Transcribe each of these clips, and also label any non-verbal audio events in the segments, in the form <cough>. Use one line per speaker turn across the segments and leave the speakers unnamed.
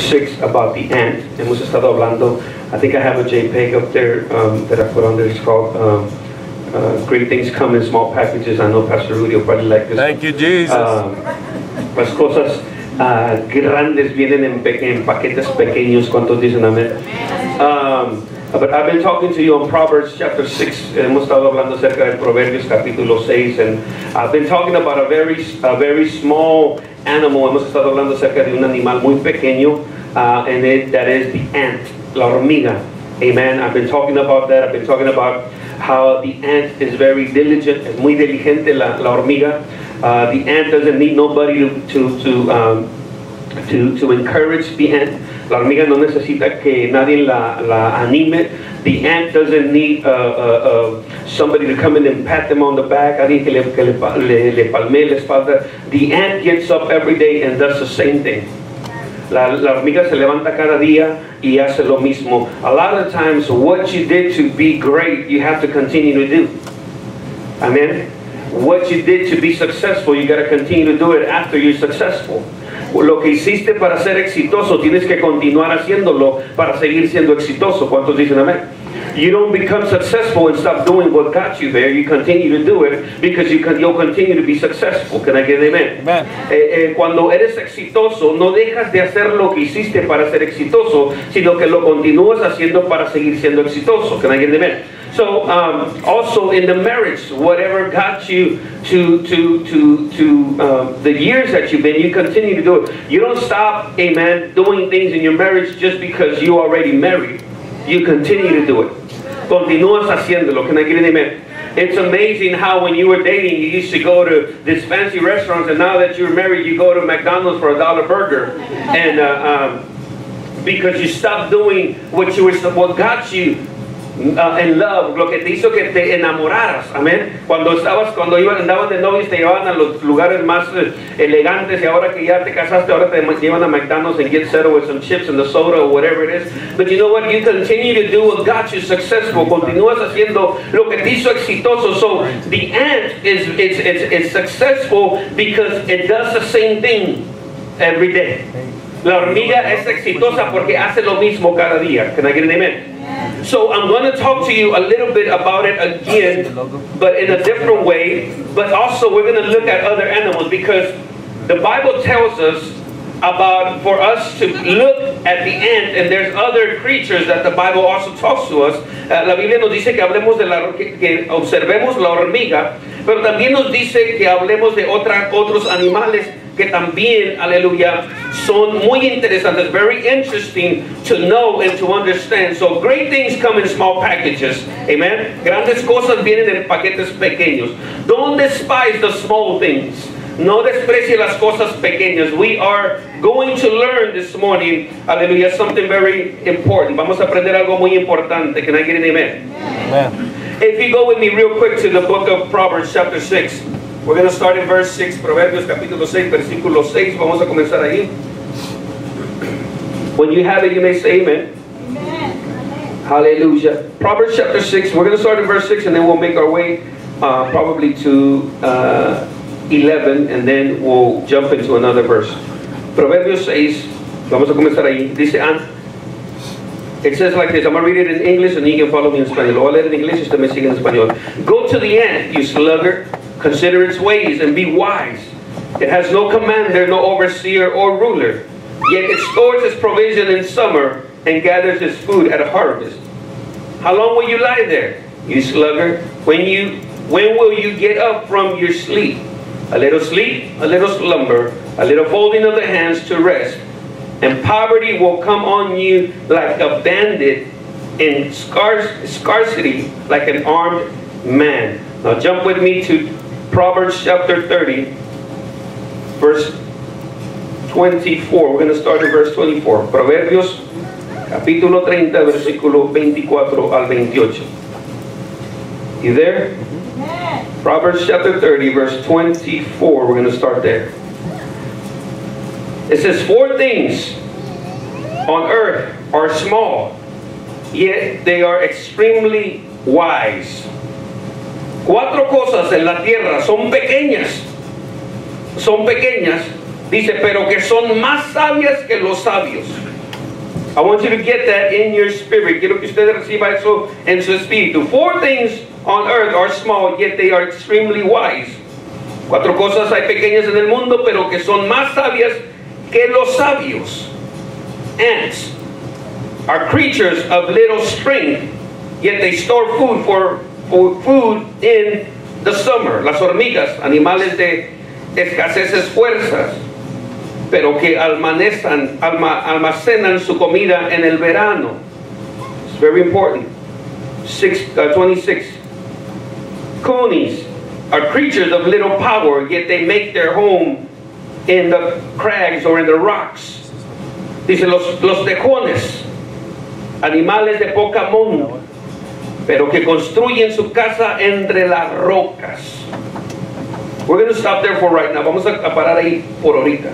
6 about the ant. Hemos estado hablando. I think I have a JPEG up there um, that I put on there. It's called um, uh, Great Things Come in Small Packages. I know Pastor Rudy will probably like this.
Thank you, Jesus.
Um, las cosas ah, grandes vienen en, en paquetes pequeños. ¿Cuántos dicen amén? Um, but I've been talking to you on Proverbs chapter 6. Hemos estado hablando acerca del Proverbios capítulo 6. And I've been talking about a very, a very small animal. Hemos estado hablando acerca de un animal muy pequeño. uh, and it, that is the ant, la hormiga. Amen. I've been talking about that. I've been talking about how the ant is very diligent, es muy diligente la, la hormiga. Uh, the ant doesn't need nobody to, to, to, um, to, to encourage the ant. La hormiga no necesita que nadie la, la anime. The ant doesn't need uh, uh, uh, somebody to come in and pat them on the back, alguien que le, que le, le, le palmee la espalda. The ant gets up every day and does the same thing. La, la hormiga se levanta cada día y hace lo mismo. A lot of times, what you did to be great, you have to continue to do. Amen. What you did to be successful, you got to continue to do it after you're successful. Lo que hiciste para ser exitoso, tienes que continuar haciéndolo para seguir siendo exitoso. ¿Cuántos dicen amén? You don't become successful and stop doing what got you there. You continue to do it because you can, you'll continue to be successful. Can I get an amen?
Amen.
Eh, eh, cuando eres exitoso, no dejas de hacer lo que hiciste para ser exitoso, sino que lo continúas haciendo para seguir siendo exitoso. Can I get amen? So, um, also in the marriage, whatever got you to to to to um, the years that you've been, you continue to do it. You don't stop, amen, doing things in your marriage just because you are already married. You continue to do it. Continúas haciéndolo. Can I get an amen? It's amazing how when you were dating, you used to go to these fancy restaurants, and now that you're married, you go to McDonald's for a dollar burger, and uh, um, because you stopped doing what you were what got you uh, in love, lo que te hizo que te enamoraras, amén. Cuando estabas, cuando iban, andaban de novios, te llevaban a los lugares más eh, elegantes, y ahora que ya te casaste, ahora te llevan a McDonald's and get settled with some chips and the soda or whatever it is. But you know what? You continue to do what got you successful. Continúas haciendo lo que te hizo exitoso. So the ant is it's, it's, it's successful because it does the same thing every day. La hormiga es exitosa porque hace lo mismo cada día. Can I get an amen? So I'm going to talk to you a little bit about it again, but in a different way. But also we're going to look at other animals because the Bible tells us about for us to look at the ant and there's other creatures that the Bible also talks to us. Uh, la Biblia nos dice que hablemos de la que, que observemos la hormiga, pero también nos dice que hablemos de otra, otros animales que también, aleluya, son muy interesantes, very interesting to know and to understand. So great things come in small packages. Amen. Grandes cosas vienen en paquetes pequeños. Don't despise the small things. No desprecie las cosas pequeñas. We are going to learn this morning, aleluya, something very important. Vamos a aprender algo muy importante. Can I get an amen?
Amen.
If you go with me real quick to the book of Proverbs, chapter 6, we're going to start in verse 6, Proverbios capítulo 6, versículo 6. Vamos a comenzar ahí. When you have it, you may say amen. amen. Hallelujah. Proverbs chapter 6, we're going to start in verse 6 and then we'll make our way uh, probably to uh, 11 and then we'll jump into another verse. Proverbios 6, vamos a comenzar ahí. Dice, "An- It says like this. I'm going to read it in English and you can follow me in Spanish. Lo voy a leer en inglés y usted me sigue en español. Go to the ant, you sluggard. Consider its ways and be wise. It has no commander, no overseer or ruler. Yet it stores its provision in summer and gathers its food at a harvest. How long will you lie there, you sluggard? When you when will you get up from your sleep? A little sleep, a little slumber, a little folding of the hands to rest. And poverty will come on you like a bandit and scarce, scarcity like an armed man. Now jump with me to Proverbs chapter 30, verse 24. We're going to start in verse 24. Proverbios capítulo 30, versículo 24 al 28. You there? Proverbs chapter 30, verse 24. We're going to start there. It says, Four things on earth are small, yet they are extremely wise. Cuatro cosas en la tierra son pequeñas, son pequeñas, dice, pero que son más sabias que los sabios. I want you to get that in your spirit. Quiero que usted reciba eso en su espíritu. Four things on earth are small, yet they are extremely wise. Cuatro cosas hay pequeñas en el mundo, pero que son más sabias que los sabios. Ants are creatures of little strength, yet they store food for, food in the summer. Las hormigas, animales de escaseces fuerzas, pero que almacenan, alma, almacenan su comida en el verano. It's very important. Six, uh, 26. Conies are creatures of little power, yet they make their home in the crags or in the rocks. Dice los, los tejones, animales de poca monta, pero que construyen su casa entre las rocas. We're going to stop there for right now. Vamos a parar ahí por ahorita.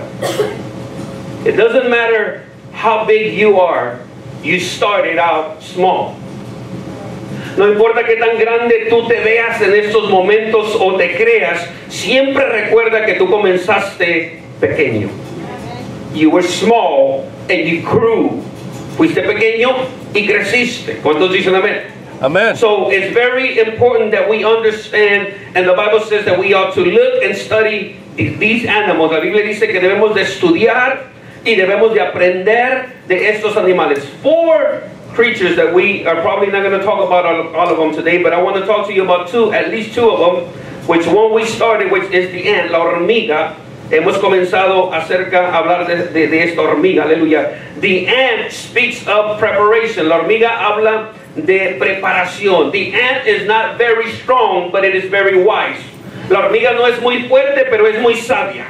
It doesn't matter how big you are, you started out small. No importa qué tan grande tú te veas en estos momentos o te creas, siempre recuerda que tú comenzaste pequeño. You were small and you grew. Fuiste pequeño y creciste. ¿Cuántos dicen amén?
Amen.
So it's very important that we understand, and the Bible says that we ought to look and study these animals. La Biblia dice que debemos de estudiar y debemos de aprender de estos animales. Four creatures that we are probably not going to talk about all, all of them today, but I want to talk to you about two, at least two of them, which one we started, which is the ant, la hormiga. Hemos comenzado acerca a hablar de, de, de esta hormiga, aleluya. The ant speaks of preparation. La hormiga habla de preparación. The ant is not very strong, but it is very wise. La hormiga no es muy fuerte, pero es muy sabia.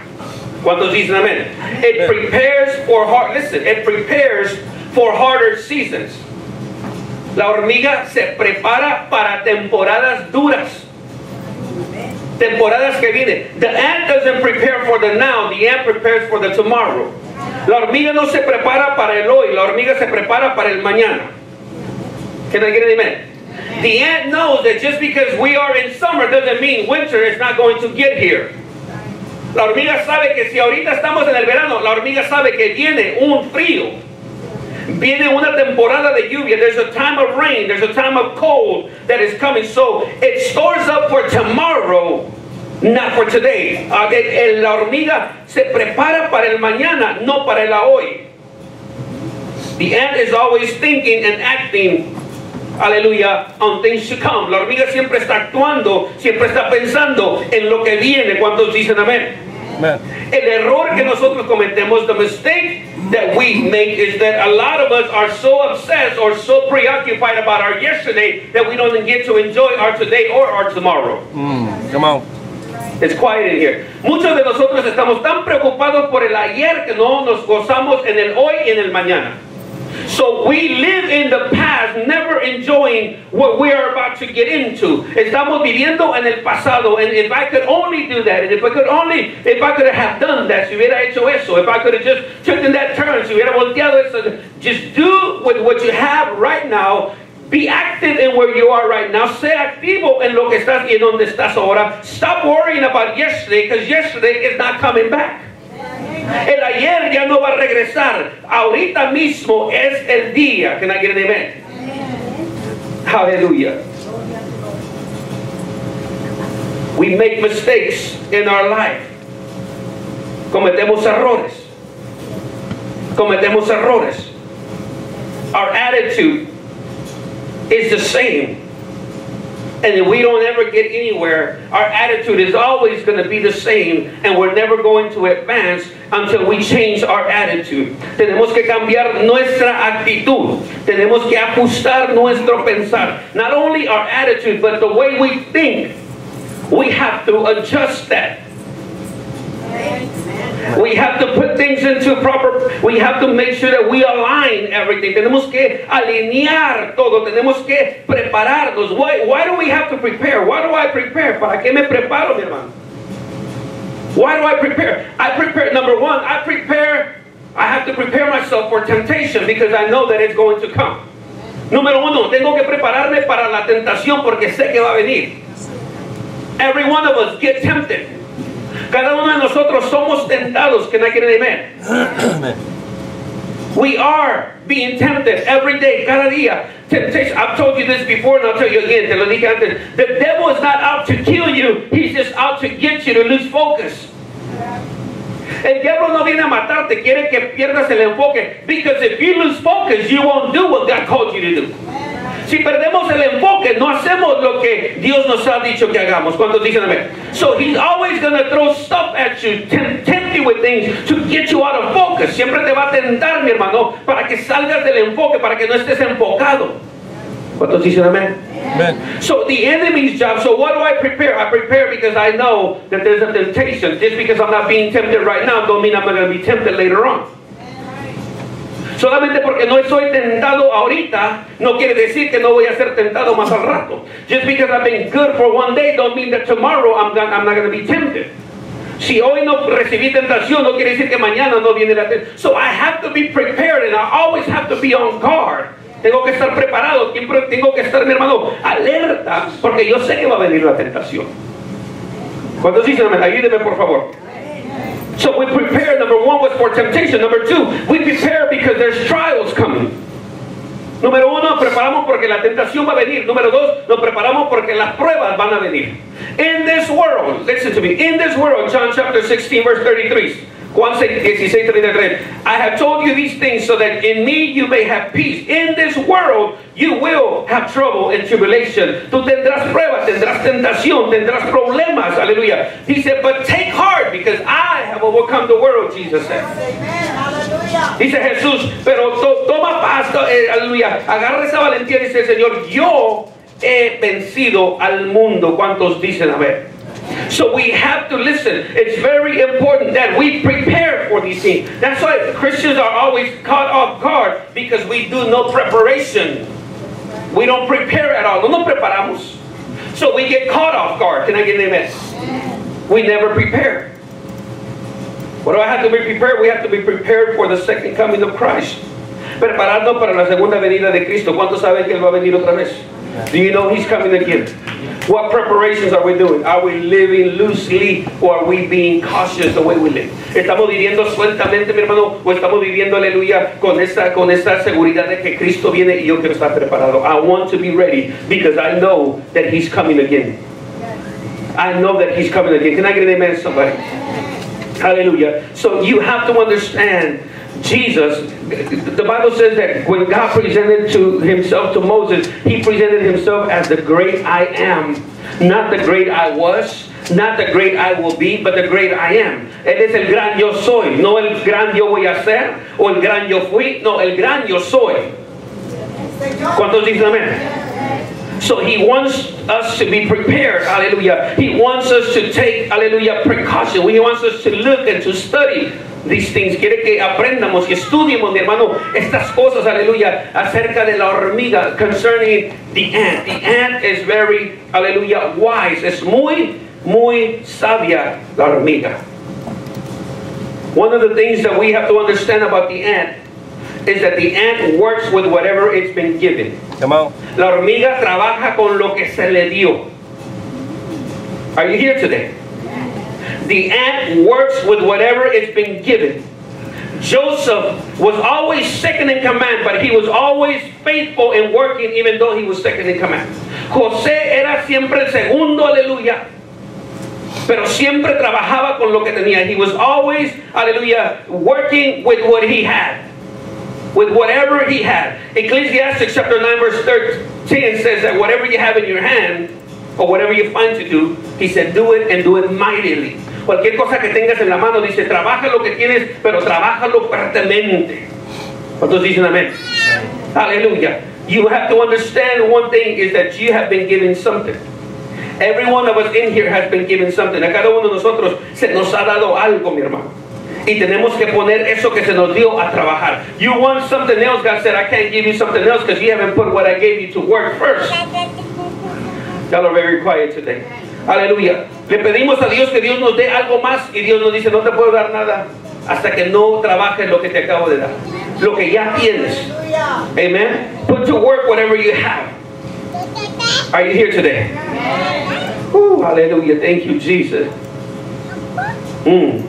¿Cuántos dicen amén? It prepares for hard, listen, it prepares for harder seasons. La hormiga se prepara para temporadas duras. Temporadas que vienen. The ant doesn't prepare for the now, the ant prepares for the tomorrow. La hormiga no se prepara para el hoy, la hormiga se prepara para el mañana. Can I get an amen? The ant knows that just because we are in summer doesn't mean winter is not going to get here. La hormiga sabe que si ahorita estamos en el verano, la hormiga sabe que viene un frío. Viene una temporada de lluvia. There's a time of rain. There's a time of cold that is coming. So it stores up for tomorrow, not for today. La hormiga se prepara para el mañana, no para el hoy. The ant is always thinking and acting, aleluya, on things to come. La hormiga siempre está actuando, siempre está pensando en lo que viene. ¿Cuántos dicen amén?
Amen.
El error que nosotros cometemos, the mistake that we make is that a lot of us are so obsessed or so preoccupied about our yesterday that we don't get to enjoy our today or our tomorrow.
Mm, come on.
It's quiet in here. Muchos de nosotros estamos tan preocupados por el ayer que no nos gozamos en el hoy y en el mañana. So we live in the past, never enjoying what we are about to get into. Estamos viviendo en el pasado, and if I could only do that, and if I could only, if I could have done that, si hubiera hecho eso, if I could have just taken that turn, si hubiera volteado eso, just do with what you have right now. Be active in where you are right now. Sé activo en lo que estás y en donde estás ahora. Stop worrying about yesterday, because yesterday is not coming back. El ayer ya no va a regresar. Ahorita mismo es el día. Can I get an amen? Hallelujah. We make mistakes in our life. Cometemos errores. Cometemos errores. Our attitude is the same. And if we don't ever get anywhere, our attitude is always going to be the same, and we're never going to advance until we change our attitude. Tenemos que cambiar nuestra actitud. Tenemos que ajustar nuestro pensar. Not only our attitude, but the way we think. We have to adjust that. We have to put things into proper, we have to make sure that we align everything. Tenemos que alinear todo, tenemos que prepararnos. Why, why do we have to prepare? Why do I prepare? ¿Para qué me preparo, mi hermano? Why do I prepare? I prepare, number one, I prepare, I have to prepare myself for temptation because I know that it's going to come. Número uno, tengo que prepararme para la tentación porque sé que va a venir. Every one of us get tempted. Cada uno de nosotros somos tentados. Can I get an amen? We are being tempted every day, cada día. Temptation. I've told you this before and I'll tell you again. Te lo dije antes. The devil is not out to kill you. He's just out to get you to lose focus. El diablo no viene a matarte, quiere que pierdas el enfoque. Because if you lose focus, you won't do what God called you to do. Si perdemos el enfoque, no hacemos lo que Dios nos ha dicho que hagamos. ¿Cuántos dicen amén? So he's always going to throw stuff at you, tempt, you with things to get you out of focus. Siempre te va a tentar, mi hermano, para que salgas del enfoque, para que no estés enfocado. ¿Cuántos dicen amén?
Amen.
So the enemy's job, so what do I prepare? I prepare because I know that there's a temptation. Just because I'm not being tempted right now, don't mean I'm not going to be tempted later on. Solamente porque no estoy tentado ahorita, no quiere decir que no voy a ser tentado más al rato. Just because I've been good for one day, don't mean that tomorrow I'm, gonna, I'm not going to be tempted. Si hoy no recibí tentación, no quiere decir que mañana no viene la tentación. So I have to be prepared and I always have to be on guard. Tengo que estar preparado, siempre tengo que estar, mi hermano, alerta, porque yo sé que va a venir la tentación. ¿Cuántos dicen? Ayúdeme, por favor. So we prepare. Number one was for temptation. Number two, we prepare because there's trials coming. Número uno, nos preparamos porque la tentación va a venir. Número dos, nos preparamos porque las pruebas van a venir. In this world, listen to me. In this world, John chapter 16, verse 33. Juan 16, 33. I have told you these things so that in me you may have peace. In this world you will have trouble and tribulation. Tú tendrás pruebas, tendrás tentación, tendrás problemas. Aleluya. He said, but take heart because I have overcome the world, Jesus said. Dice Jesús, pero to- toma paz, to- eh, aleluya. Agarra esa valentía, dice el Señor. Yo he vencido al mundo. ¿Cuántos dicen amén? So we have to listen. It's very important that we prepare for these things. That's why Christians are always caught off guard because we do no preparation. We don't prepare at all. No nos preparamos. So we get caught off guard. Can I get an amen? We never prepare. What do I have to be prepared? We have to be prepared for the second coming of Christ. Prepararnos para la segunda venida de Cristo. ¿Cuántos saben que Él va a venir otra vez? Do you know He's coming again? What preparations are we doing? Are we living loosely or are we being cautious the way we live? ¿Estamos viviendo sueltamente, mi hermano, o estamos viviendo, aleluya, con esta, con esta seguridad de que Cristo viene y yo quiero estar preparado? I want to be ready because I know that He's coming again. I know that He's coming again. Can I get an amen, somebody? Hallelujah. So you have to understand Jesus, the Bible says that when God presented to himself to Moses, he presented himself as the great I am, not the great I was, not the great I will be, but the great I am. Él es el gran yo soy, no el gran yo voy a ser o el gran yo fui, no, el gran yo soy. ¿Cuántos dicen amén? So he wants us to be prepared, hallelujah. He wants us to take, hallelujah, precaution. He wants us to look and to study these things. Quiere que aprendamos, que estudiemos, mi hermano, estas cosas, aleluya, acerca de la hormiga, concerning the ant. The ant is very, hallelujah, wise. Es muy, muy sabia la hormiga. One of the things that we have to understand about the ant is that the ant works with whatever it's been given.
Come on.
La hormiga trabaja con lo que se le dio. Are you here today? The ant works with whatever it's been given. Joseph was always second in command, but he was always faithful in working even though he was second in command. José era siempre el segundo, aleluya. Pero siempre trabajaba con lo que tenía. He was always, aleluya, working with what he had with whatever he had. Ecclesiastes chapter 9 verse 13 says that whatever you have in your hand or whatever you find to do, he said, do it and do it mightily. Cualquier cosa que tengas en la mano, dice, trabaja lo que tienes, pero trabájalo fuertemente. ¿Cuántos dicen amén? Hallelujah. You have to understand one thing is that you have been given something. Every one of us in here has been given something. A cada uno de nosotros se nos ha dado algo, mi hermano. Y tenemos que poner eso que se nos dio a trabajar. You want something else, God said, I can't give you something else because you haven't put what I gave you to work first. <laughs> Y'all are very quiet today. Aleluya. Le pedimos a Dios que Dios nos dé algo más y Dios nos dice, no te puedo dar nada hasta que no trabajes lo que te acabo de dar. Lo que ya tienes. Amen. Put to work whatever you have. Are you here today? Ooh, hallelujah. Thank you, Jesus. Mm.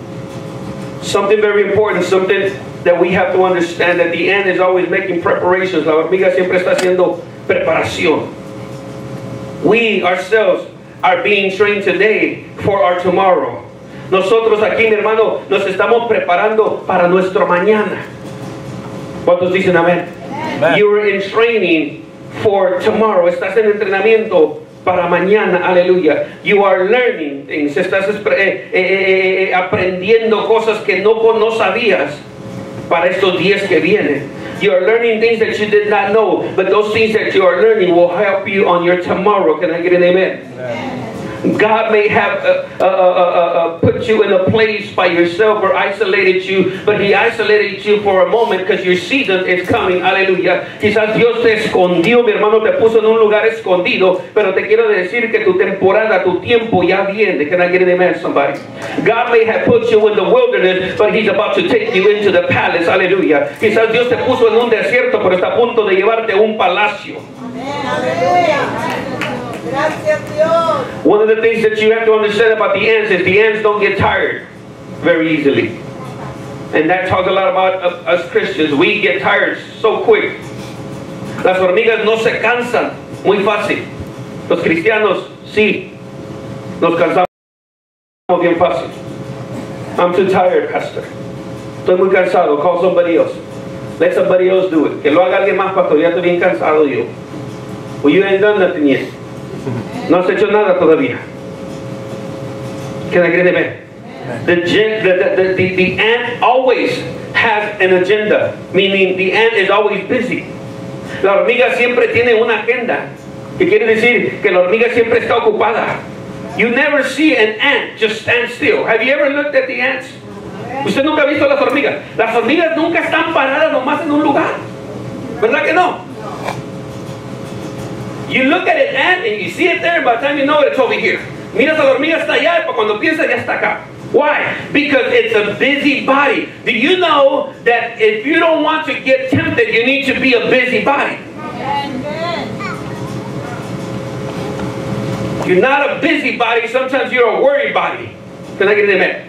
Something very important, something that we have to understand that the ant is always making preparations. La hormiga siempre está haciendo preparación. We ourselves are being trained today for our tomorrow. Nosotros aquí, mi hermano, nos estamos preparando para nuestro mañana. ¿Cuántos dicen amén?
Amen.
You are in training for tomorrow. Estás en entrenamiento para mañana. Aleluya. You are learning things. Estás eh, eh, eh, aprendiendo cosas que no, no sabías para estos días que vienen. You are learning things that you did not know, but those things that you are learning will help you on your tomorrow. Can I get an amen? God may have uh, uh, uh, uh, put you in a place by yourself or isolated you, but He isolated you for a moment because your season is coming. Aleluya. Quizás Dios te escondió, mi hermano, te puso en un lugar escondido, pero te quiero decir que tu temporada, tu tiempo ya viene. Can I get an amen, somebody? God may have put you in the wilderness, but He's about to take you into the palace. Aleluya. Quizás Dios te puso en un desierto, pero está a punto de llevarte a un palacio. One of the things that you have to understand about the ants is the ants don't get tired very easily. And that talks a lot about us Christians. We get tired so quick. Las hormigas no se cansan muy fácil. Los cristianos sí. Nos cansamos bien fácil. I'm too tired, pastor. Estoy muy cansado. Call somebody else. Let somebody else do it. Que lo haga alguien más, pastor. Ya estoy bien cansado yo. Well, you ain't done nothing yet. No has hecho nada todavía. Can I get an amen? The, the, the, the, the ant always has an agenda, meaning the ant is always busy. La hormiga siempre tiene una agenda, que quiere decir que la hormiga siempre está ocupada. You never see an ant just stand still. Have you ever looked at the ants? Usted nunca ha visto las hormigas. Las hormigas nunca están paradas nomás en un lugar. ¿Verdad que no? You look at an ant and you see it there, and by the time you know it, it's over here. Miras a la hormiga está allá, pero cuando piensas ya está acá. Why? Because it's a busy body. Do you know that if you don't want to get tempted, you need to be a busy body? You're not a busy body, sometimes you're a worried body. Can I get an amen?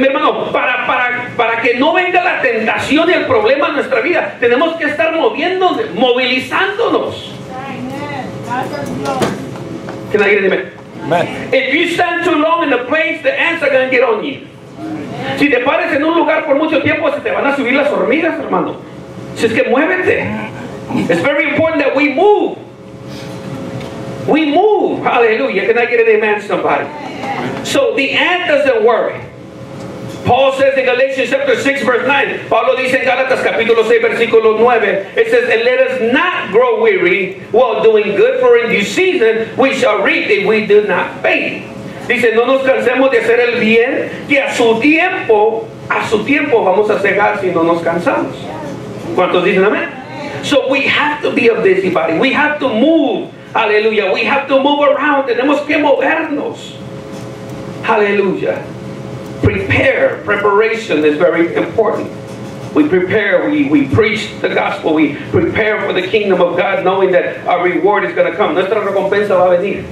Mi hermano, para, para, para que no venga la tentación y el problema en nuestra vida, tenemos que estar moviéndonos, movilizándonos. Can I get an amen?
Amen.
If you stand too long in a place, the ants are going to get on you. Si te pares en un lugar por mucho tiempo, se te van a subir las hormigas, hermano. Si es que muévete. It's very important that we move. We move. Hallelujah. Can I get an amen, to somebody? So the ant doesn't worry. Paul says in Galatians chapter 6 verse 9, Pablo dice en Gálatas capítulo 6 versículo 9, it says, and let us not grow weary while doing good, for in due season we shall reap if we do not faint. Dice, no nos cansemos de hacer el bien, que a su tiempo, a su tiempo vamos a cegar si no nos cansamos. ¿Cuántos dicen amén? So we have to be a busybody. We have to move. Hallelujah. We have to move around. Tenemos que movernos. Hallelujah. Prepare. Preparation is very important. We prepare, we, we preach the gospel, we prepare for the kingdom of God knowing that our reward is going to come. Nuestra recompensa va a venir.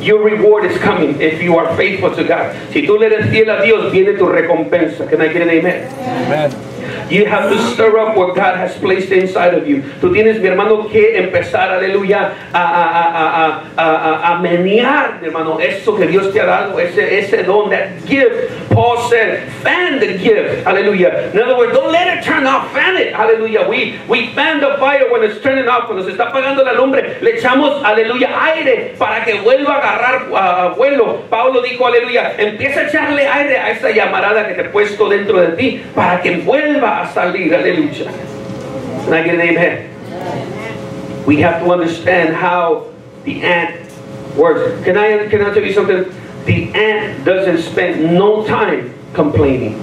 Your reward is coming if you are faithful to God. Si tú le eres fiel a Dios, viene tu recompensa. Can I get an amen?
Amen.
You have to stir up what God has placed inside of you. Tú tienes, mi hermano, que empezar, aleluya, a, a, a, a, menear, mi hermano, eso que Dios te ha dado, ese, ese don, that gift. Paul said, fan the gift, hallelujah. In other words, don't let it turn off, fan it, hallelujah. We, we fan the fire when it's turning off, cuando se está apagando la lumbre, le echamos, aleluya, aire para que vuelva a agarrar vuelo. Pablo dijo, aleluya, empieza a echarle aire a esa llamarada que te he puesto dentro de ti para que vuelva a salir, aleluya. Can I get an amen? We have to understand how the ant works. Can I, can I tell you something? The ant doesn't spend no time complaining.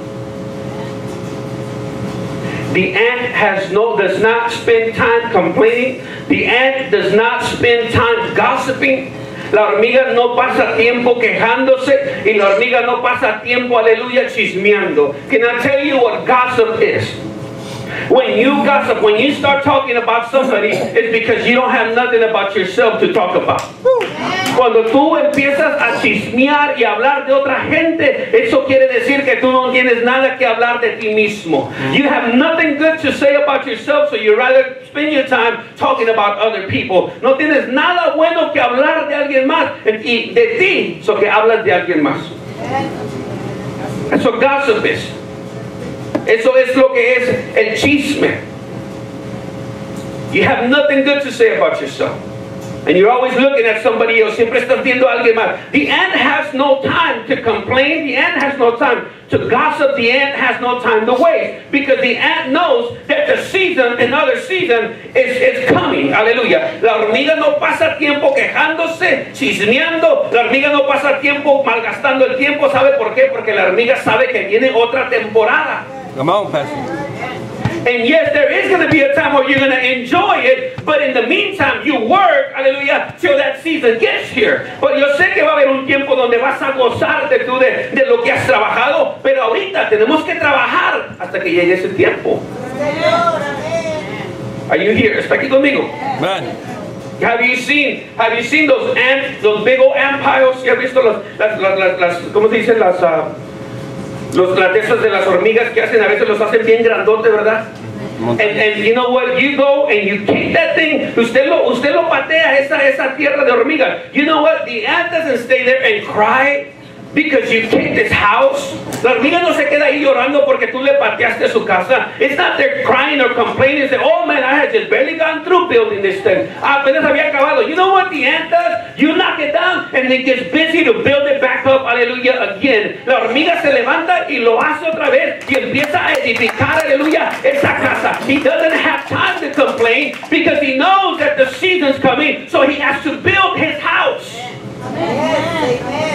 The ant has no, does not spend time complaining. The ant does not spend time gossiping. La hormiga no pasa tiempo quejándose y la hormiga no pasa tiempo, aleluya, chismeando. Can I tell you what gossip is? When you gossip, when you start talking about somebody, it's because you don't have nothing about yourself to talk about. Cuando tú empiezas a chismear y hablar de otra gente, eso quiere decir que tú no tienes nada que hablar de ti mismo. You have nothing good to say about yourself, so you rather spend your time talking about other people. No tienes nada bueno que hablar de alguien más y de ti, so que hablas de alguien más. Eso gossip es. Eso es lo que es el chisme. You have nothing good to say about yourself. And you're always looking at somebody else. Siempre estás viendo a alguien más. The ant has no time to complain. The ant has no time to gossip. The ant has no time to waste. Because the ant knows that the season, another season, is, is coming. Aleluya. La hormiga no pasa tiempo quejándose, chismeando. La hormiga no pasa tiempo malgastando el tiempo. ¿Sabe por qué? Porque la hormiga sabe que viene otra temporada.
Come on, Pastor.
And yes, there is going to be a time where you're going to enjoy it, but in the meantime, you work, hallelujah, till that season gets here. But yo sé que va a haber un tiempo donde vas a gozarte tú de, de lo que has trabajado, pero ahorita tenemos que trabajar hasta que llegue ese tiempo. Are you here? ¿Está aquí conmigo?
Amen.
Have you seen, have you seen those ants, those big old ant piles? ¿Ya has visto las, las, las, las, ¿cómo se dicen? Las, ah, los, esas de las hormigas que hacen, a veces los hacen bien grandote, ¿verdad? And, and you know what? You go and you kick that thing. Usted lo, usted lo patea esa, esa tierra de hormigas. You know what? The ant doesn't stay there and cry because you kicked his house. La hormiga no se queda ahí llorando porque tú le pateaste su casa. It's not there crying or complaining. Say, oh man, I had just barely gone through building this thing. Apenas había acabado. You know what the ant does? You knock it down and it gets busy to build it back up. Aleluya, again. La hormiga se levanta y lo hace otra vez y empieza a edificar, aleluya, esa casa. He doesn't have time to complain because he knows that the season's coming, so he has to build his house.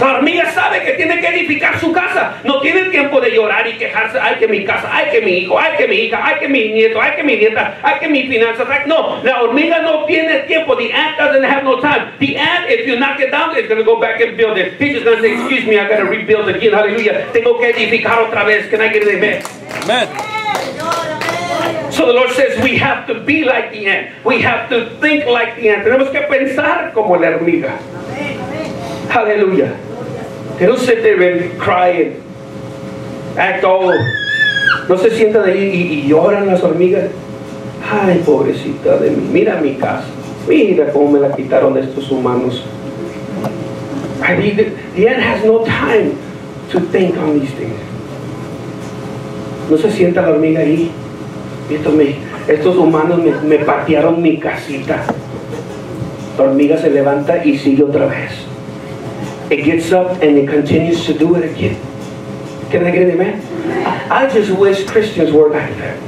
La hormiga sabe que tiene que edificar su casa. No tiene tiempo de llorar y quejarse. Ay, que mi casa, ay, que mi hijo, ay, que mi hija, ay, que mi nieto, ay, que mi nieta, ay, que mis finanzas. Ay, no, la hormiga no tiene tiempo. The ant doesn't have no time. The ant, if you knock it down, it's going to go back and build it. He's just going to say, excuse me, I got to rebuild again. Hallelujah. Tengo que edificar otra vez. Can I get an amen?
Amen.
So the Lord says we have to be like the ant. We have to think like the ant. Tenemos que pensar como la hormiga. Hallelujah. They don't sit there and cry and act all. No se sientan ahí y, lloran las hormigas. Ay, pobrecita de mí. Mira mi casa. Mira cómo me la quitaron estos humanos. I the, ant has no time to think on these things. No se sienta la hormiga ahí. Esto me- estos humanos me, me patearon mi casita. La hormiga se levanta y sigue otra vez. It gets up and it continues to do it again. Can I get an amen? I just wish Christians were like that.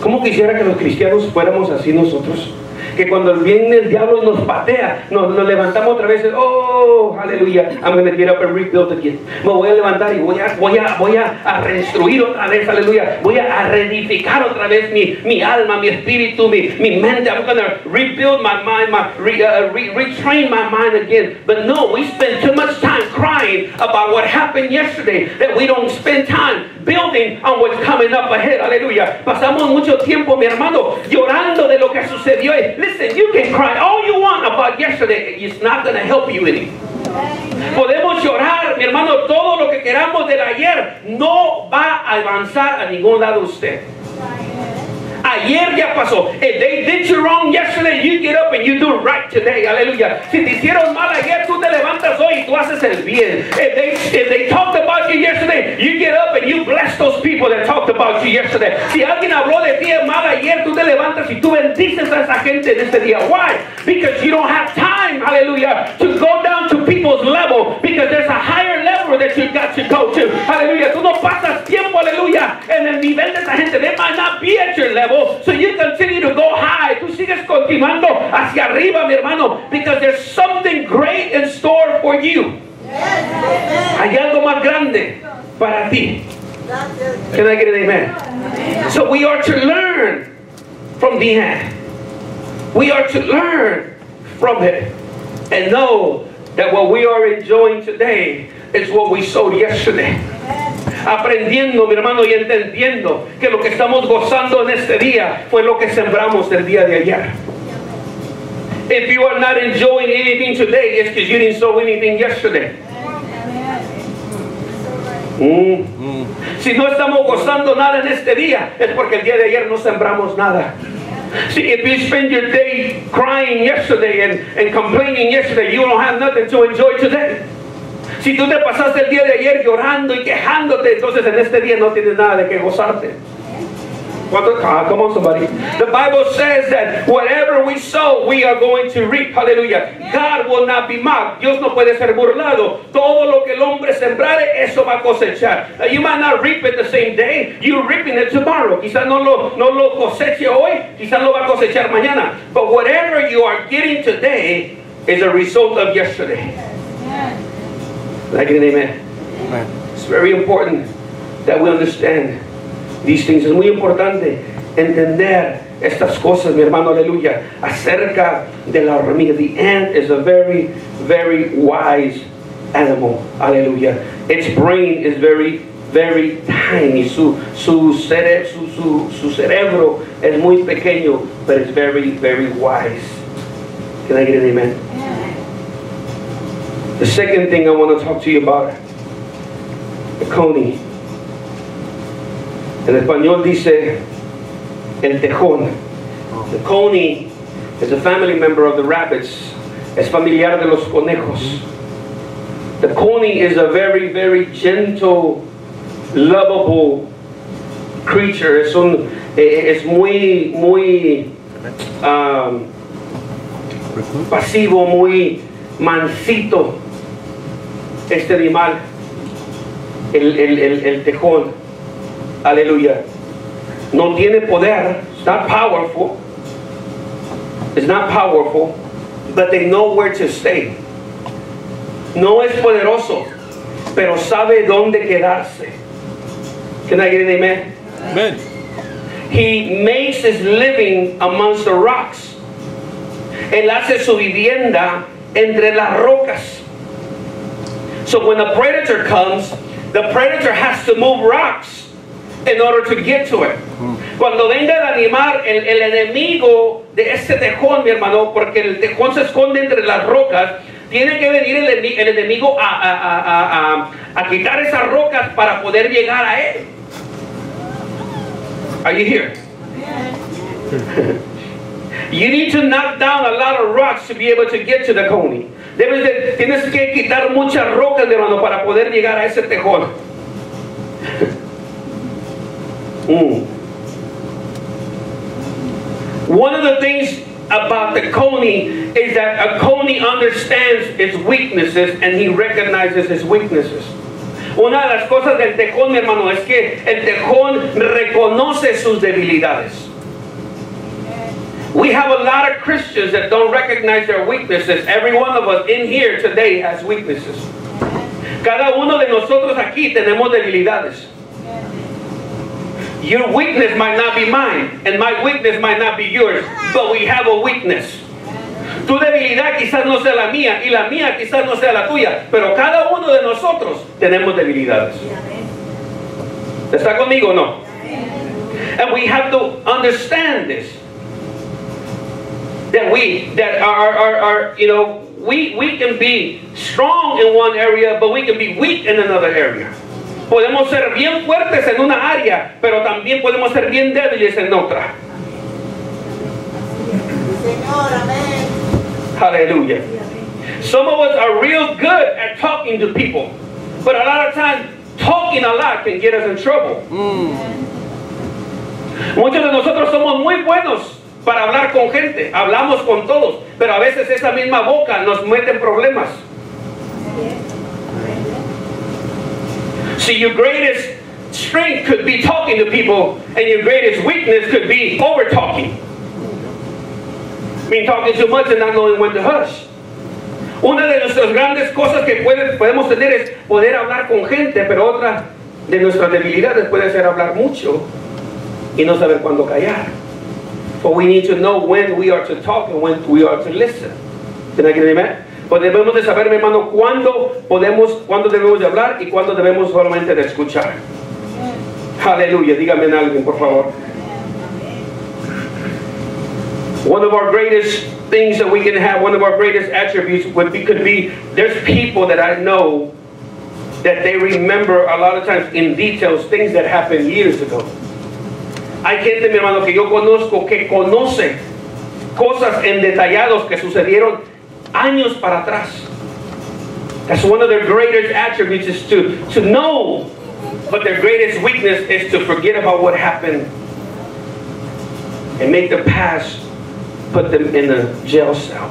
¿Cómo quisiera que los cristianos fuéramos así nosotros? Que cuando viene el diablo y nos patea, nos, nos levantamos otra vez. Oh, aleluya. I'm going to get up and rebuild again. Me voy a levantar y voy a, voy a, voy a, a otra vez. Aleluya. Voy a, a reedificar otra vez mi, mi alma, mi espíritu, mi, mi mente. I'm going to rebuild my mind, my, re, uh, re, retrain my mind again. But no, we spend too much time crying about what happened yesterday that we don't spend time building on what's coming up ahead. Aleluya. Pasamos mucho tiempo, mi hermano, llorando de lo que sucedió. Listen, you can cry all you want about yesterday. It's not going to help you any. Podemos llorar, mi hermano, todo lo que queramos del ayer no va a avanzar a ningún lado usted. Ayer ya pasó. If they did you wrong yesterday, you get up and you do right today. Aleluya. Si te hicieron mal ayer, tú te levantas hoy y tú haces el bien. If they, if they talked about you yesterday, you get up and you bless those people that talked about you yesterday. Si alguien habló de ti mal ayer, tú te levantas y tú bendices a esa gente en este día. Why? Because you don't have time, hallelujah, to go down to people's level because there's a higher level that you got to go to. Hallelujah. Tú no pasas tiempo, aleluya, en el nivel de esa gente. They might not be at your level, so you continue to go high. Tú sigues continuando hacia arriba, mi hermano, because there's something great in store for you. Hay algo más grande para ti. Can I get an amen? So we are to learn from the ant. We are to learn from it and know that what we are enjoying today is what we sowed yesterday. Aprendiendo, mi hermano, y entendiendo que lo que estamos gozando en este día fue lo que sembramos el día de ayer. If you are not enjoying anything today, it's because you didn't sow anything yesterday. Mm. Si no estamos gozando nada en este día, es porque el día de ayer no sembramos nada. See, if you spend your day crying yesterday and, and complaining yesterday, you don't have nothing to enjoy today. Si tú te pasaste el día de ayer llorando y quejándote, entonces en este día no tienes nada de que gozarte. Ah, come on, somebody. The Bible says that whatever we sow, we are going to reap. Hallelujah. God will not be mocked. Dios no puede ser burlado. Todo lo que el hombre sembrare, eso va a cosechar. You might not reap it the same day. You're reaping it tomorrow. Quizás no lo, no lo coseche hoy. Quizás lo va a cosechar mañana. But whatever you are getting today is a result of yesterday. Like an amen. It's very important that we understand these things. Es muy importante entender estas cosas, mi hermano, aleluya, acerca de la hormiga. The ant is a very, very wise animal, aleluya. Its brain is very, very tiny. Su, su, cere- su, su, su cerebro es muy pequeño, but it's very, very wise. Can I get an amen? The second thing I want to talk to you about, the coney. En español dice el tejón. The coney is a family member of the rabbits. Es familiar de los conejos. The coney is a very, very gentle, lovable creature. Es un, es muy, muy um, pasivo, muy mansito este animal, el, el, el, el tejón. Aleluya. No tiene poder. It's not powerful. It's not powerful. But they know where to stay. No es poderoso, pero sabe dónde quedarse. Can I get an amen?
Amen.
He makes his living amongst the rocks. Él hace su vivienda entre las rocas. So when a predator comes, the predator has to move rocks in order to get to it. Cuando venga el animal, el, el enemigo de este tejón, mi hermano, porque el tejón se esconde entre las rocas, tiene que venir el, el enemigo a, a- a- a- a- a quitar esas rocas para poder llegar a él. Are you here? <laughs> You need to knock down a lot of rocks to be able to get to the coney. Debes de- tienes que quitar muchas rocas, hermano, para poder llegar a ese tejón. <laughs> Mm. One of the things about the coney is that a coney understands its weaknesses and he recognizes his weaknesses. Una de las cosas del tejón, mi hermano, es que el tejón reconoce sus debilidades. We have a lot of Christians that don't recognize their weaknesses. Every one of us in here today has weaknesses. Cada uno de nosotros aquí tenemos debilidades. Your weakness might not be mine, and my weakness might not be yours, but we have a weakness. Tu debilidad quizás no sea la mía, y la mía quizás no sea la tuya, pero cada uno de nosotros tenemos debilidades. ¿Está conmigo o no? And we have to understand this. That we, that are, are, are you know, we, we can be strong in one area, but we can be weak in another area. Podemos ser bien fuertes en una área, pero también podemos ser bien débiles en otra.
Señor, amén.
Hallelujah. Some of us are real good at talking to people, but a lot of times talking a lot can get us in trouble. Mm. Muchos de nosotros somos muy buenos para hablar con gente, hablamos con todos, pero a veces esa misma boca nos mete en problemas. See, your greatest strength could be talking to people, and your greatest weakness could be over talking. Mean talking too much and not knowing when to hush. Una de nuestras grandes cosas que puede- podemos tener es poder hablar con gente, pero otra de nuestras debilidades puede ser hablar mucho y no saber cuándo callar. But we need to know when we are to talk and when we are to listen. Can I get an amen? Pues debemos de saber, mi hermano, cuándo podemos, cuándo debemos de hablar y cuándo debemos solamente de escuchar. Aleluya, dígame en alguien, por favor. One of our greatest things that we can have, one of our greatest attributes would be, could be, there's people that I know that they remember a lot of times in details things that happened years ago. Hay gente, mi hermano, que yo conozco que conoce cosas en detallados que sucedieron años para atrás. That's one of their greatest attributes is to, to know, but their greatest weakness is to forget about what happened and make the past put them in a jail cell.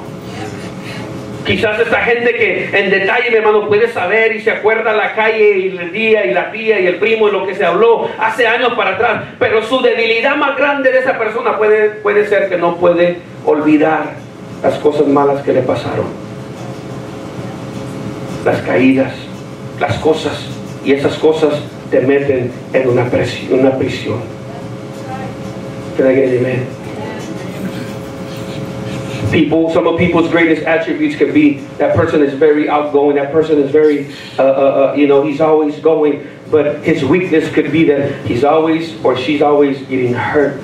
Quizás esta gente que en detalle, mi hermano, puede saber y se acuerda la calle y el día y la tía y el primo y lo que se habló hace años para atrás. Pero su debilidad más grande de esa persona puede, puede ser que no puede olvidar las cosas malas que le pasaron. Las caídas, las cosas. Y esas cosas te meten en una, presión, una prisión. An amen? People, some of people's greatest attributes can be that person is very outgoing, that person is very, uh, uh, uh, you know, he's always going. But his weakness could be that he's always or she's always getting hurt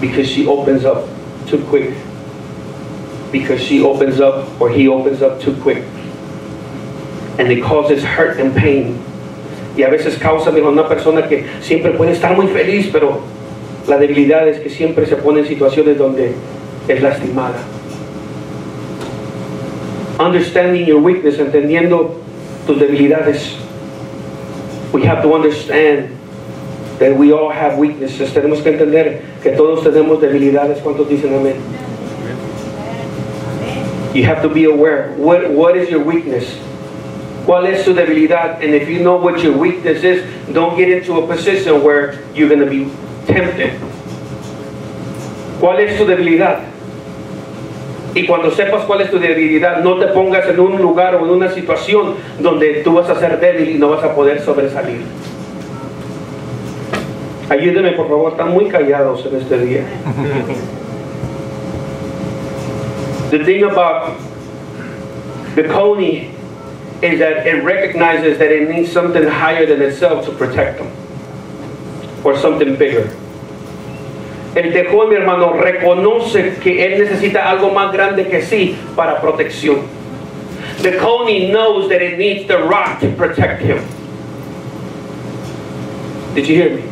because she opens up too quick. Because she opens up or he opens up too quick. And it causes hurt and pain. Y a veces causa, mira, una persona que siempre puede estar muy feliz, pero la debilidad es que siempre se pone en situaciones donde es lastimada. Understanding your weakness, entendiendo tus debilidades. We have to understand that we all have weaknesses. Tenemos que entender que todos tenemos debilidades. ¿Cuántos dicen amén? You have to be aware. What, what is your weakness? ¿Cuál es su debilidad? And if you know what your weakness is, don't get into a position where you're going to be tempted. ¿Cuál es tu debilidad? Y cuando sepas cuál es tu debilidad, no te pongas en un lugar o en una situación donde tú vas a ser débil y no vas a poder sobresalir. Ayúdenme, por favor, están muy callados en este día. <laughs> The thing about the coney is that it recognizes that it needs something higher than itself to protect them, or something bigger. El tejón, mi hermano, reconoce que él necesita algo más grande que sí para protección. The coney knows that it needs the rock to protect him. Did you hear me?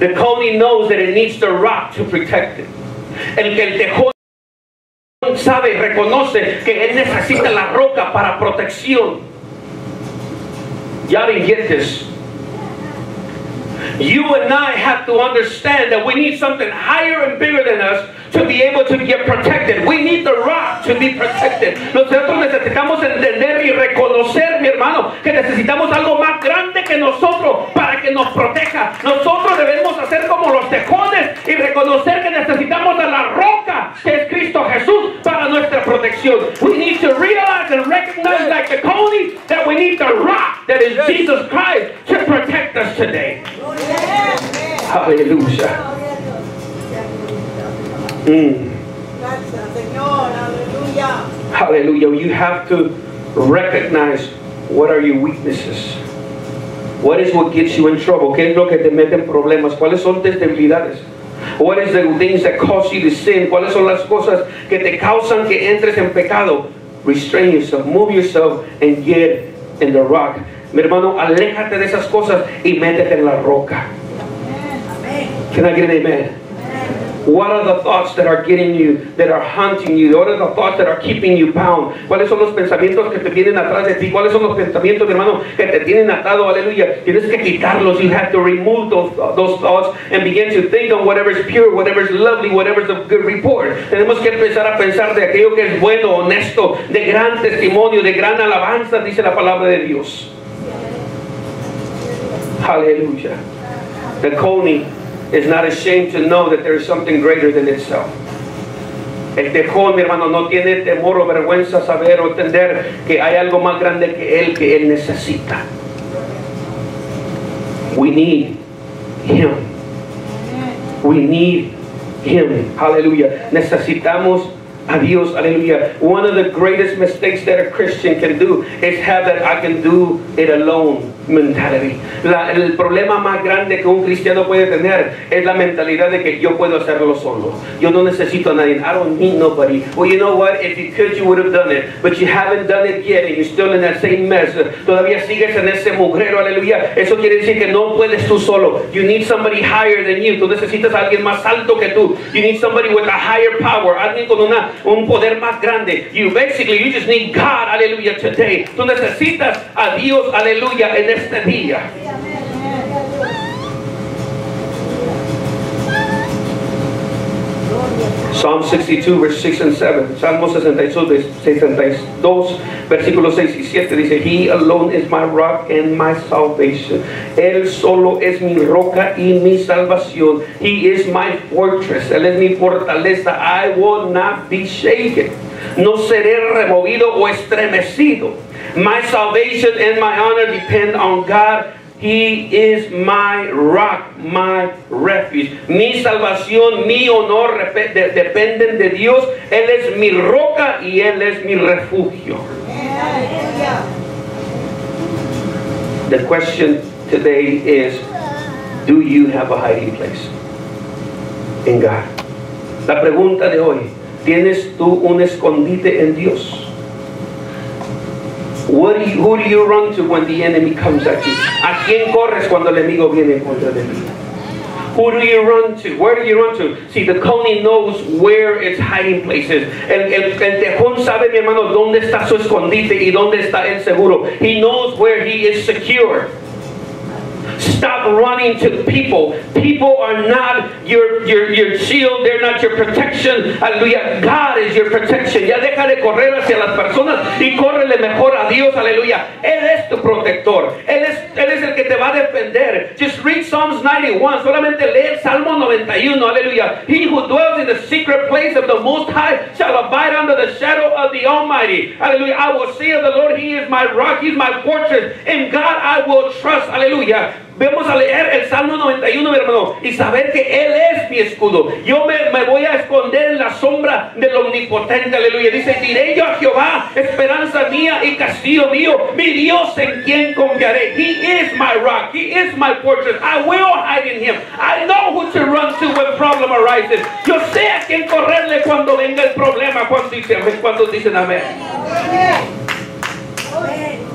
The coney knows that it needs the rock to protect it. El que el tejón sabe y reconoce que él necesita la roca para protección. Y'all didn't. You and I have to understand that we need something higher and bigger than us to be able to get protected. We need the rock to be protected. Nosotros necesitamos entender y reconocer, mi hermano, que necesitamos algo más grande que nosotros para que nos proteja. Nosotros debemos hacer como los tejones y reconocer que necesitamos de la roca protección. We need to realize and recognize like the coney that we need the rock that is Jesus Christ to protect us today. Hallelujah. Mm. Hallelujah. You have to recognize what are your weaknesses. What is what gets you in trouble? ¿Qué es lo que te mete en problemas? ¿Cuáles son tus debilidades? What is the things that cause you to sin? ¿Cuáles son las cosas que te causan que entres en pecado? Restrain yourself, move yourself, and get in the rock. Mi hermano, aléjate de esas cosas y métete en la roca. Can I get an amen? What are the thoughts that are getting you, that are hunting you? What are the thoughts that are keeping you bound? ¿Cuáles son los pensamientos que te vienen atrás de ti? ¿Cuáles son los pensamientos, mi hermano, que te tienen atado? Aleluya. Tienes que quitarlos. You have to remove those, thoughts and begin to think on whatever is pure, whatever is lovely, whatever is of good report. Tenemos que empezar a pensar de aquello que es bueno, honesto, de gran testimonio, de gran alabanza, dice la palabra de Dios. Hallelujah. The coney is not ashamed to know that there is something greater than itself. El tejón, mi hermano, no tiene temor o vergüenza saber o entender que hay algo más grande que él que él necesita. We need him. We need him. Hallelujah. Necesitamos a Dios. Hallelujah. One of the greatest mistakes that a Christian can do is have that I can do it alone mentality. La- el problema más grande que un cristiano puede tener es la mentalidad de que yo puedo hacerlo solo. Yo no necesito a nadie. I don't need nobody. Well, you know what? If you could, you would have done it. But you haven't done it yet and you're still in that same mess. Todavía sigues en ese mugrero, aleluya. Eso quiere decir que no puedes tú solo. You need somebody higher than you. Tú necesitas a alguien más alto que tú. You need somebody with a higher power. Alguien con una, un poder más grande. You basically, you just need God, aleluya, today. Tú necesitas a Dios, aleluya, en este día. Psalm 62, verse 6 and 7. Salmo 62, de- 62, versículos 6 y 7 dice, He alone is my rock and my salvation. Él solo es mi roca y mi salvación. He is my fortress. Él es mi fortaleza. I will not be shaken. No seré removido o estremecido. My salvation and my honor depend on God. He is my rock, my refuge. Mi salvación, mi honor de- dependen de Dios. Él es mi roca y Él es mi refugio. The question today is Do you have a hiding place in God? La pregunta de hoy: ¿Tienes tú un escondite en Dios? What do you- who do you run to when the enemy comes at you? ¿A quién corres cuando el enemigo viene en contra de ti? Who do you run to? Where do you run to? See, the coney knows where its hiding place is. El, el, el tejón sabe, mi hermano, dónde está su escondite y dónde está el seguro. He knows where he is secure. Stop running to people. People are not your, your, your shield, they're not your protection. Aleluya. God is your protection. Ya deja de correr hacia las personas y córrele mejor a Dios. Aleluya. Él es tu protector. Él es, él es el que te va a defender. Just read Psalms 91. Solamente lee el Salmo 91. Aleluya. He who dwells in the secret place of the Most High shall abide under the shadow of the Almighty. Hallelujah. I will say of the Lord, He is my rock, He is my fortress. In God I will trust. Aleluya. Vamos a leer el Salmo 91, mi hermano, y saber que Él es mi escudo. Yo me, me voy a esconder en la sombra del omnipotente, aleluya. Dice, diré yo a Jehová, esperanza mía y castillo mío, mi Dios en quien confiaré. He is my rock, He is my fortress. I will hide in Him. I know who to run to when problem arises. Yo sé a quién correrle cuando venga el problema. Cuando dicen, cuando dicen amén.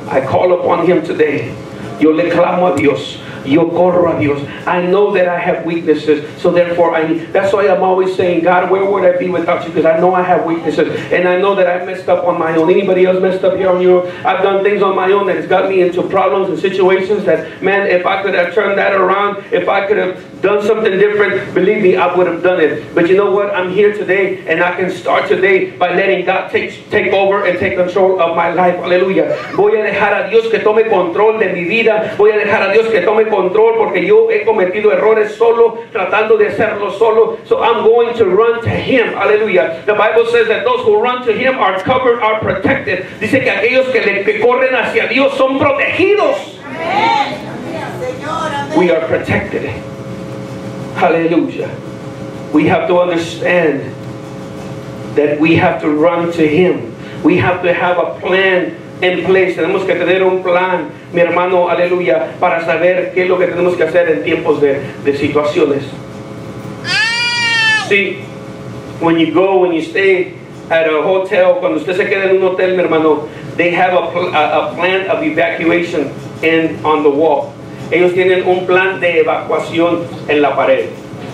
I call upon him today. Yo le clamo a Dios. Yo corro a Dios. I know that I have weaknesses, so therefore I need. That's why I'm always saying, God, where would I be without you? Because I know I have weaknesses, and I know that I messed up on my own. Anybody else messed up here on your? I've done things on my own that has got me into problems and situations that, man, if I could have turned that around, if I could have done something different, believe me, I would have done it. But you know what? I'm here today, and I can start today by letting God take take over and take control of my life. Aleluya. Voy a dejar a Dios que tome control de mi vida. Voy a dejar a Dios que tome control porque yo he cometido errores solo, tratando de hacerlo solo. So I'm going to run to Him. Aleluya. The Bible says that those who run to Him are covered, are protected. Dice que aquellos que, le, que corren hacia Dios son protegidos. We are protected. Hallelujah. We have to understand that we have to run to Him. We have to have a plan in place. Tenemos que tener un plan, mi hermano, aleluya, para saber qué es lo que tenemos que hacer en tiempos de, de situaciones. See, when you go, when you stay at a hotel, cuando usted se queda en un hotel, mi hermano, they have a, a, a plan of evacuation in, on the wall. Ellos tienen un plan de evacuación en la pared.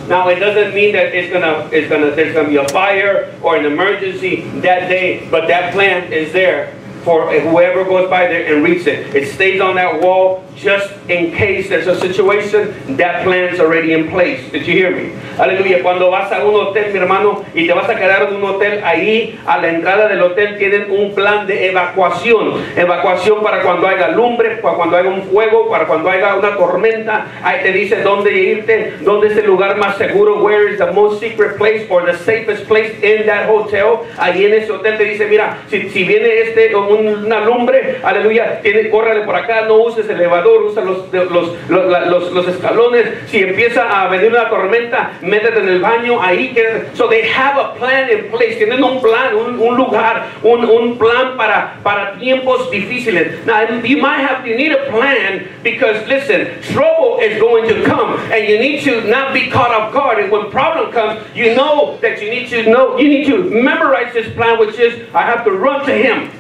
Now it doesn't mean that it's gonna, it's gonna, there's gonna be a fire or an emergency that day, but that plan is there for whoever goes by there and reads it. It stays on that wall just in case there's a situation. That plan's already in place. Did you hear me? Aleluya. Cuando vas a un hotel, mi hermano, y te vas a quedar en un hotel, ahí a la entrada del hotel tienen un plan de evacuación. Evacuación para cuando haya lumbre, para cuando haya un fuego, para cuando haya una tormenta. Ahí te dice dónde irte, dónde es el lugar más seguro, where is the most secret place or the safest place in that hotel. Ahí en ese hotel te dice, mira, si, si viene este, un- una lumbre, aleluya, tiene, por acá, no uses elevador, usa los, escalones. Si empieza a venir una tormenta, métete en el baño, ahí que So they have a plan in place, tienen un plan, un, lugar, un, plan para, tiempos difíciles. Now, you might have, you need a plan because listen, trouble is going to come and you need to not be caught off guard. And when problem comes, you know that you need to know, you need to memorize this plan, which is I have to run to Him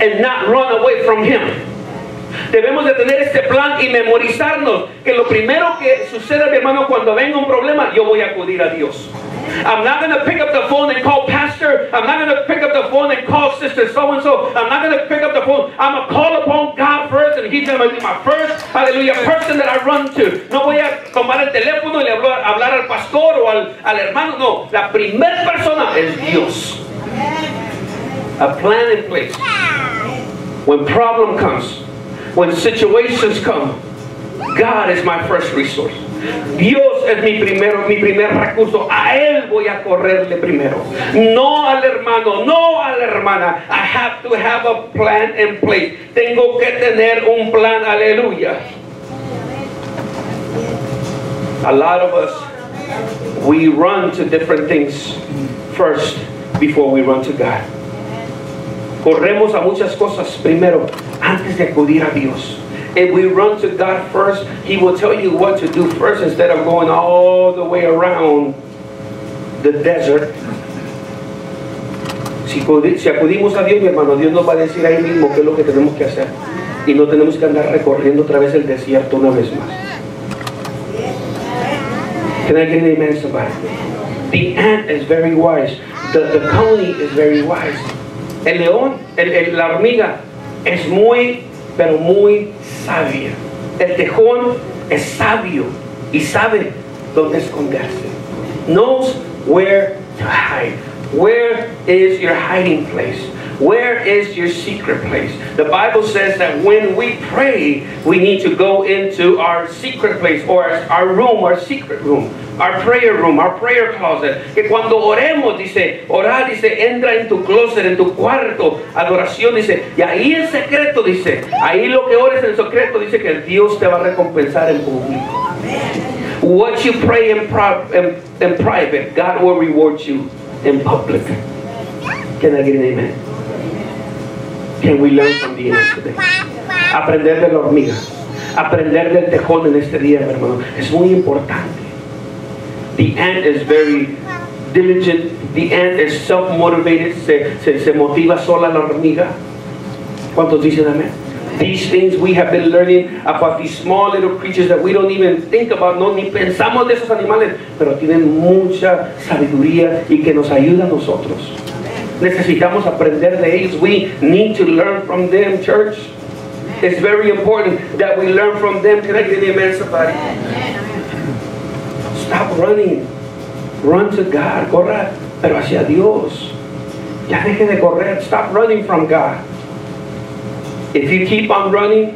and not run away from Him. Debemos de tener este plan y memorizarnos que lo primero que sucede, hermano, cuando venga un problema, yo voy a acudir a Dios. I'm not going to pick up the phone and call pastor. I'm not going to pick up the phone and call sister so and so. I'm not going to pick up the phone. I'm going to call upon God first and He's going to be my first, hallelujah, person that I run to. No voy a tomar el teléfono y hablar, hablar al pastor o al, al hermano. No, la primera persona es Dios. A plan in place. When problem comes, when situations come, God is my first resource. Dios es mi primero, mi primer recurso. A Él voy a correrle primero. No al hermano, no a la hermana. I have to have a plan in place. Tengo que tener un plan. Aleluya. A lot of us, we run to different things first before we run to God. Corremos a muchas cosas primero antes de acudir a Dios. If we run to God first, He will tell you what to do first instead of going all the way around the desert. Si, acudi- si acudimos a Dios, mi hermano, Dios nos va a decir ahí mismo qué es lo que tenemos que hacer. Y no tenemos que andar recorriendo otra vez el desierto una vez más. Can I get an amen, somebody? The ant is very wise. The, the is very wise. El león, el- la hormiga, es muy, pero muy sabia. El tejón es sabio y sabe dónde esconderse. Knows where to hide. Where is your hiding place? Where is your secret place? The Bible says that when we pray, we need to go into our secret place or our room, our secret room, our prayer room, our prayer closet. Que cuando oremos, dice, orar, dice, entra en tu closet, en tu cuarto, adoración, dice, y ahí en secreto, dice, ahí lo que ores en secreto, dice que Dios te va a recompensar en público. What you pray in, in, in private, God will reward you in public. Can I get an amen? Can we learn from the ant today? Aprender de la hormiga. Aprender del tejón en este día, hermano. Es muy importante. The ant is very diligent. The ant is self-motivated. Se, se, se motiva sola la hormiga. ¿Cuántos dicen amén? These things we have been learning about these small little creatures that we don't even think about, no ni pensamos de esos animales, pero tienen mucha sabiduría y que nos ayuda a nosotros. Necesitamos aprender de ellos. We need to learn from them, church. It's very important that we learn from them. Can I get an amen, somebody? Stop running. Run to God. Corra, pero hacia Dios. Ya deje de correr. Stop running from God. If you keep on running,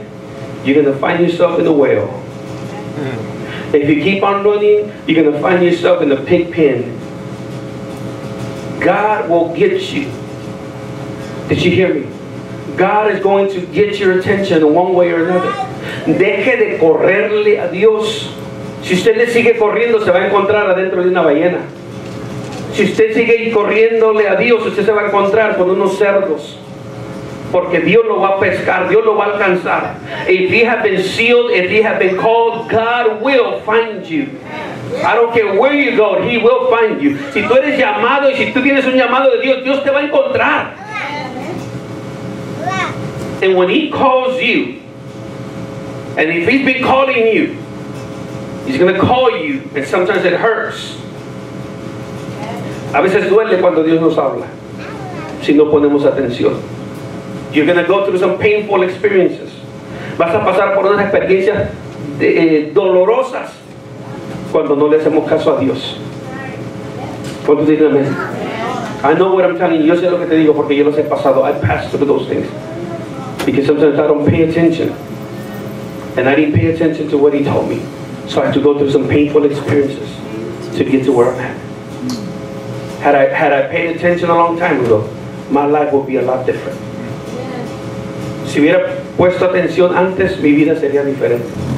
you're going to find yourself in a well. Hmm. If you keep on running, you're going to find yourself in a pig pen. God will get you. Did you hear me? God is going to get your attention in one way or another. Deje de correrle a Dios. Si usted le sigue corriendo, se va a encontrar adentro de una ballena. Si usted sigue corriéndole a Dios, usted se va a encontrar con unos cerdos. Porque Dios lo va a pescar, Dios lo va a alcanzar. If you have been sealed, if you have been called, God will find you. I don't care where you go, He will find you. Si tú eres llamado y si tú tienes un llamado de Dios, Dios te va a encontrar. And when He calls you, and if He's been calling you, He's going to call you, and sometimes it hurts. A veces duele cuando Dios nos habla, si no ponemos atención. You're going to go through some painful experiences. Vas a pasar por unas experiencias de- eh, dolorosas cuando no le hacemos caso a Dios. ¿Cuántos dicen amén? I know what I'm telling you. Yo sé lo que te digo porque yo los he pasado. I passed through those things. Because sometimes I don't pay attention. And I didn't pay attention to what he told me. So I had to go through some painful experiences to get to where I'm at. Had I, had I paid attention a long time ago, my life would be a lot different. Si hubiera puesto atención antes, mi vida sería diferente.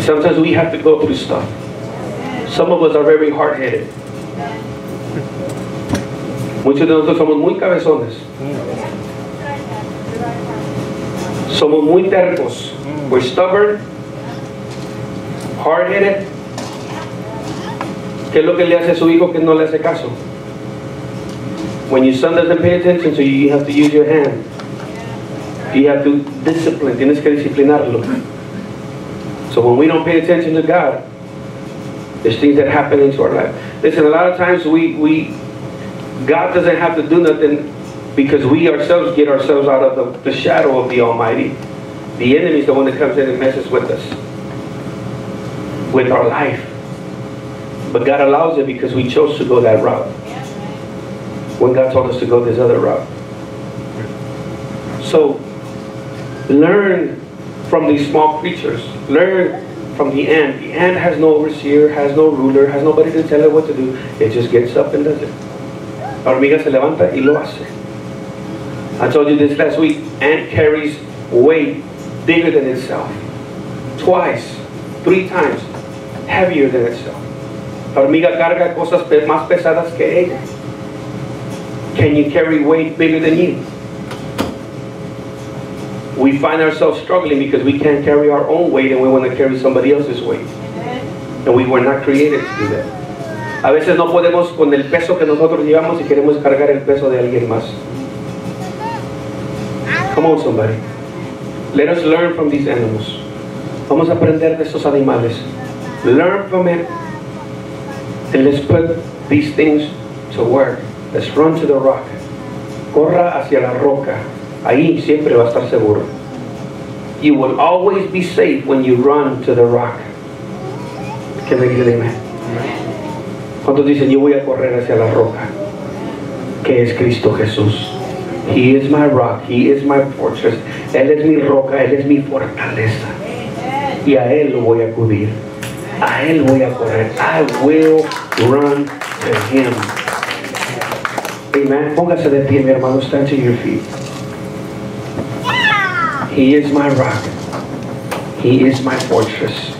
But sometimes we have to go through stuff. Some of us are very hard-headed. Muchos de nosotros somos muy cabezones. Somos muy tercos. We're stubborn, hard-headed. ¿Qué es lo que le hace a su hijo que no le hace caso? When your son doesn't pay attention you, you have to use your hand. You have to discipline. Tienes que disciplinarlo. So when we don't pay attention to God, there's things that happen into our life. Listen, a lot of times we, we God doesn't have to do nothing because we ourselves get ourselves out of the, the shadow of the Almighty. The enemy is the one that comes in and messes with us, with our life. But God allows it because we chose to go that route. When God told us to go this other route. So, learn from these small creatures. Learn from the ant. The ant has no overseer, has no ruler, has nobody to tell it what to do. It just gets up and does it. La hormiga se levanta y lo hace. I told you this last week. Ant carries weight bigger than itself. Twice, three times heavier than itself. La hormiga carga cosas más pesadas que ella. Can you carry weight bigger than you? We find ourselves struggling because we can't carry our own weight and we want to carry somebody else's weight. And we were not created to do that. A veces no podemos con el peso que nosotros llevamos y queremos cargar el peso de alguien más. Come on, somebody. Let us learn from these animals. Vamos a aprender de estos animales. Learn from it. And let's put these things to work. Let's run to the rock. Corra hacia la roca. Ahí siempre va a estar seguro. You will always be safe when you run to the rock. Get an amen? ¿Cuántos dicen yo voy a correr hacia la roca? Que es Cristo Jesús. He is my rock, He is my fortress. Él es mi roca, Él es mi fortaleza. Y a Él lo voy a acudir. A Él voy a correr. I will run to Him. Amen. Póngase de pie, mi hermano. Stand to your feet. He is my rock. He is my fortress.